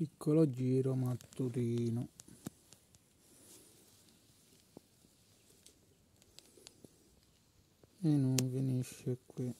piccolo giro mattutino. E non finisce qui.